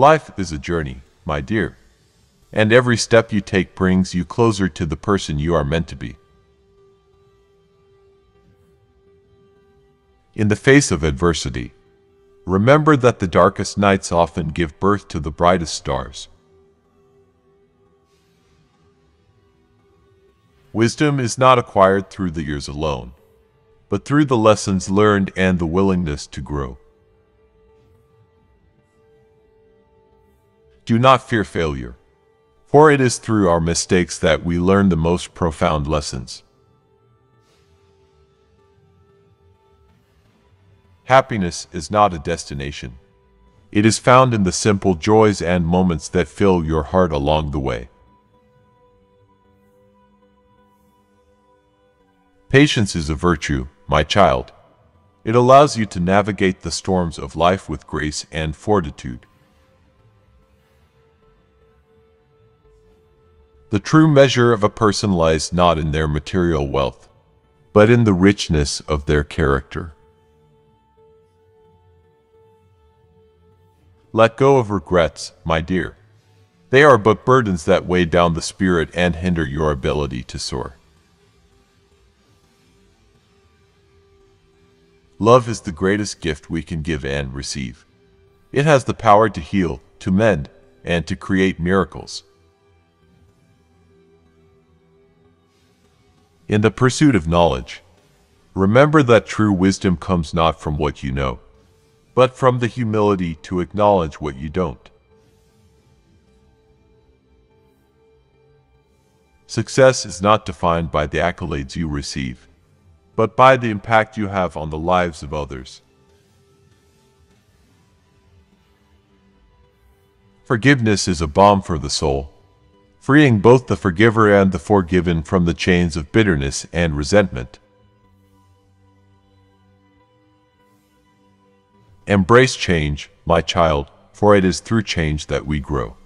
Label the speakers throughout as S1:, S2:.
S1: Life is a journey, my dear, and every step you take brings you closer to the person you are meant to be. In the face of adversity, remember that the darkest nights often give birth to the brightest stars. Wisdom is not acquired through the years alone, but through the lessons learned and the willingness to grow. Do not fear failure, for it is through our mistakes that we learn the most profound lessons. Happiness is not a destination. It is found in the simple joys and moments that fill your heart along the way. Patience is a virtue, my child. It allows you to navigate the storms of life with grace and fortitude. The true measure of a person lies not in their material wealth, but in the richness of their character. Let go of regrets, my dear. They are but burdens that weigh down the spirit and hinder your ability to soar. Love is the greatest gift we can give and receive. It has the power to heal, to mend, and to create miracles. In the pursuit of knowledge, remember that true wisdom comes not from what you know, but from the humility to acknowledge what you don't. Success is not defined by the accolades you receive, but by the impact you have on the lives of others. Forgiveness is a balm for the soul freeing both the forgiver and the forgiven from the chains of bitterness and resentment. Embrace change, my child, for it is through change that we grow.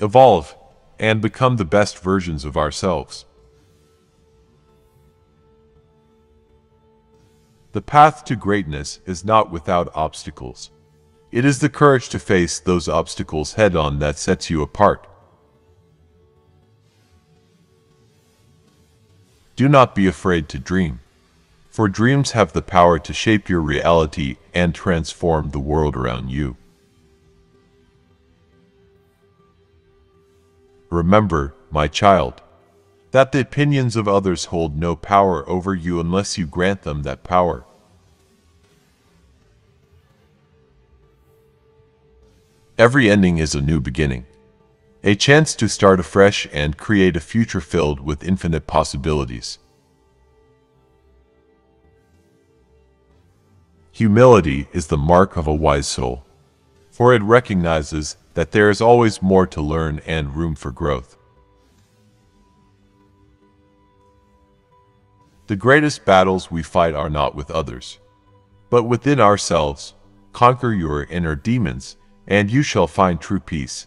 S1: Evolve and become the best versions of ourselves. The path to greatness is not without obstacles. It is the courage to face those obstacles head on that sets you apart. Do not be afraid to dream, for dreams have the power to shape your reality and transform the world around you. Remember, my child, that the opinions of others hold no power over you unless you grant them that power. Every ending is a new beginning a chance to start afresh and create a future filled with infinite possibilities. Humility is the mark of a wise soul, for it recognizes that there is always more to learn and room for growth. The greatest battles we fight are not with others, but within ourselves. Conquer your inner demons, and you shall find true peace.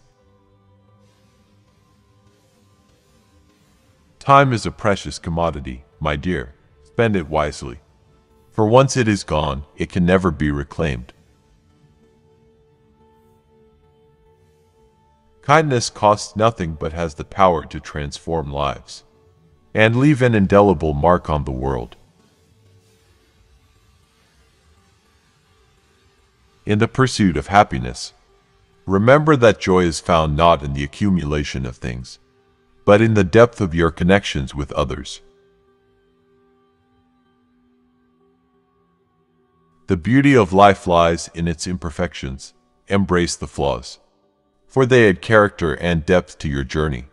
S1: Time is a precious commodity, my dear. Spend it wisely. For once it is gone, it can never be reclaimed. Kindness costs nothing but has the power to transform lives and leave an indelible mark on the world. In the pursuit of happiness, remember that joy is found not in the accumulation of things, but in the depth of your connections with others. The beauty of life lies in its imperfections. Embrace the flaws, for they add character and depth to your journey.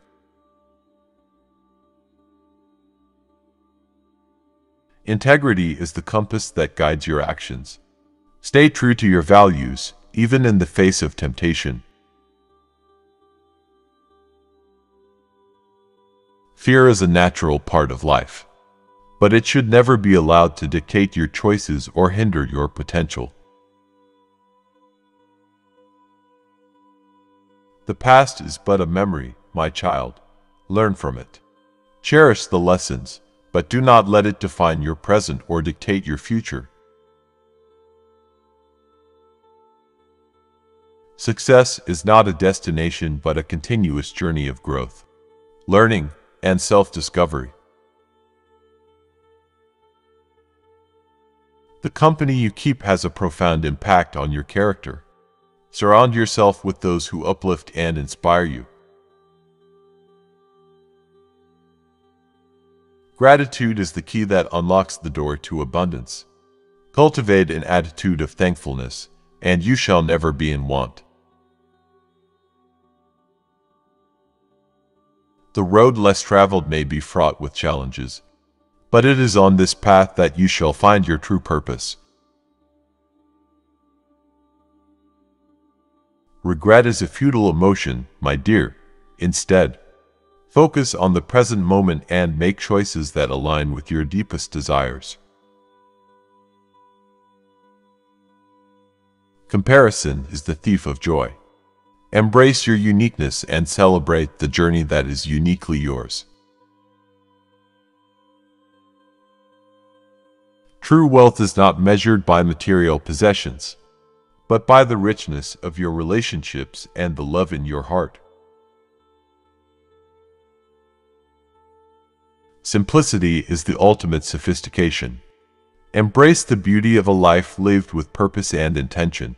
S1: Integrity is the compass that guides your actions. Stay true to your values, even in the face of temptation. Fear is a natural part of life, but it should never be allowed to dictate your choices or hinder your potential. The past is but a memory, my child. Learn from it. Cherish the lessons, but do not let it define your present or dictate your future. Success is not a destination but a continuous journey of growth, learning, and self-discovery. The company you keep has a profound impact on your character. Surround yourself with those who uplift and inspire you. Gratitude is the key that unlocks the door to abundance. Cultivate an attitude of thankfulness, and you shall never be in want. The road less traveled may be fraught with challenges, but it is on this path that you shall find your true purpose. Regret is a futile emotion, my dear. Instead, focus on the present moment and make choices that align with your deepest desires. Comparison is the thief of joy. Embrace your uniqueness and celebrate the journey that is uniquely yours. True wealth is not measured by material possessions, but by the richness of your relationships and the love in your heart. Simplicity is the ultimate sophistication. Embrace the beauty of a life lived with purpose and intention.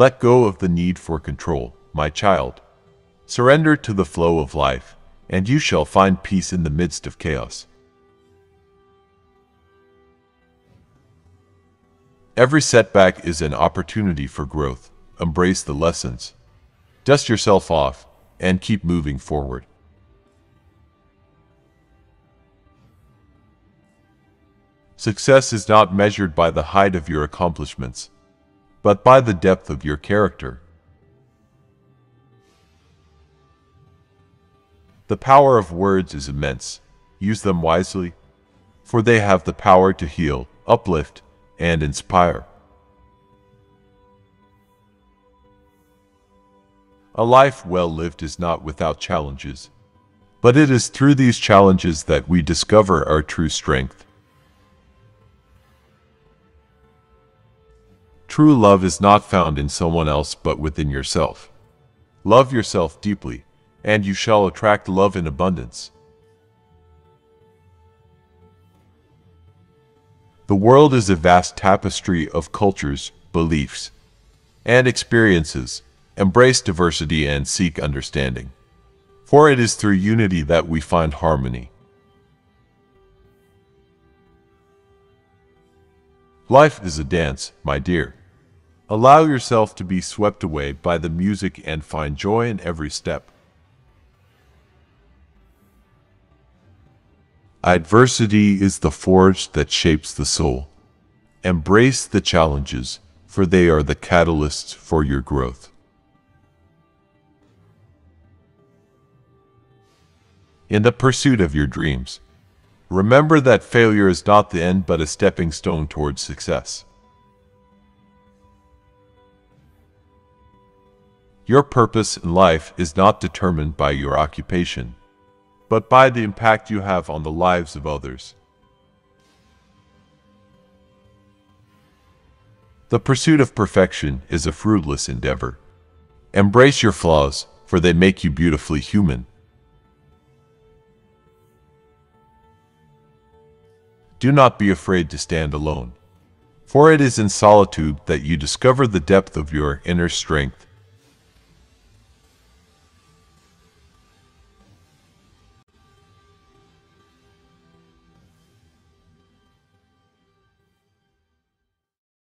S1: Let go of the need for control, my child. Surrender to the flow of life and you shall find peace in the midst of chaos. Every setback is an opportunity for growth. Embrace the lessons. Dust yourself off and keep moving forward. Success is not measured by the height of your accomplishments, but by the depth of your character. The power of words is immense. Use them wisely, for they have the power to heal, uplift, and inspire. A life well lived is not without challenges, but it is through these challenges that we discover our true strength. True love is not found in someone else but within yourself. Love yourself deeply and you shall attract love in abundance. The world is a vast tapestry of cultures, beliefs, and experiences. Embrace diversity and seek understanding. For it is through unity that we find harmony. Life is a dance, my dear. Allow yourself to be swept away by the music and find joy in every step. Adversity is the forge that shapes the soul. Embrace the challenges, for they are the catalysts for your growth. In the pursuit of your dreams, remember that failure is not the end but a stepping stone towards success. Your purpose in life is not determined by your occupation but by the impact you have on the lives of others. The pursuit of perfection is a fruitless endeavor. Embrace your flaws, for they make you beautifully human. Do not be afraid to stand alone, for it is in solitude that you discover the depth of your inner strength